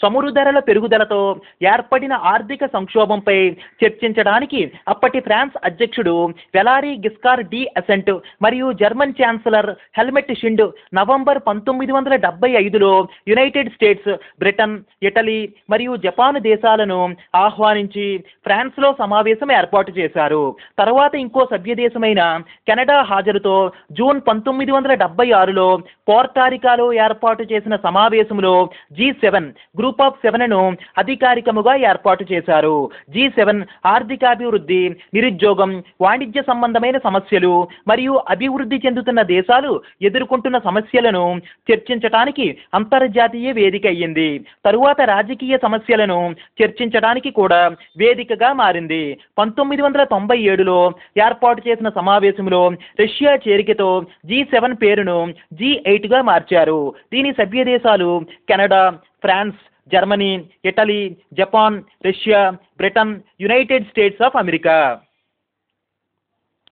చమురు ధరల పెరుగుదలతో ఏర్పడిన ఆర్థిక సంక్షోభంపై చర్చించడానికి అప్పటి ఫ్రాన్స్ అధ్యక్షుడు వెలారీ గిస్కార్ డి అసెంట్ మరియు German chancellor Helmut Schmidt November పంతొమ్మిది వందల డెబ్బై ఐదులో యునైటెడ్ స్టేట్స్ బ్రిటన్ ఇటలీ మరియు జపాన్ దేశాలను ఆహ్వానించి ఫ్రాన్స్లో సమావేశం ఏర్పాటు చేశారు. తర్వాత ఇంకో సభ్యదేశమైన కెనడా హాజరుతో జూన్ పంతొమ్మిది వందల డెబ్బై ఆరులో పోర్టారికాలో ఏర్పాటు చేసిన సమావేశంలో జీ సెవెన్ గ్రూప్ ఆఫ్ సెవెన్ను అధికారికముగా ఏర్పాటు చేశారు. జీ సెవెన్ ఆర్థికాభివృద్ధి నిరుద్యోగం వాణిజ్య సంబంధమైన సమస్యలు మరియు అభివృద్ధి చెందుతున్న దేశాలు ఎదుర్కొంటున్న సమస్యలను చర్చించడానికి అంతర్జాతీయ వేదిక అయ్యింది. తరువాత రాజకీయ సమస్యలను చర్చించడానికి కూడా వేదికగా మారింది. పంతొమ్మిది వందల తొంభై ఏడులో ఏర్పాటు చేసిన సమావేశంలో రష్యా చేరికతో జీ సెవెన్ పేరును జీ ఎయిట్గా మార్చారు. దీని సభ్య దేశాలు Canada France Germany Italy Japan Russia Britain United States of America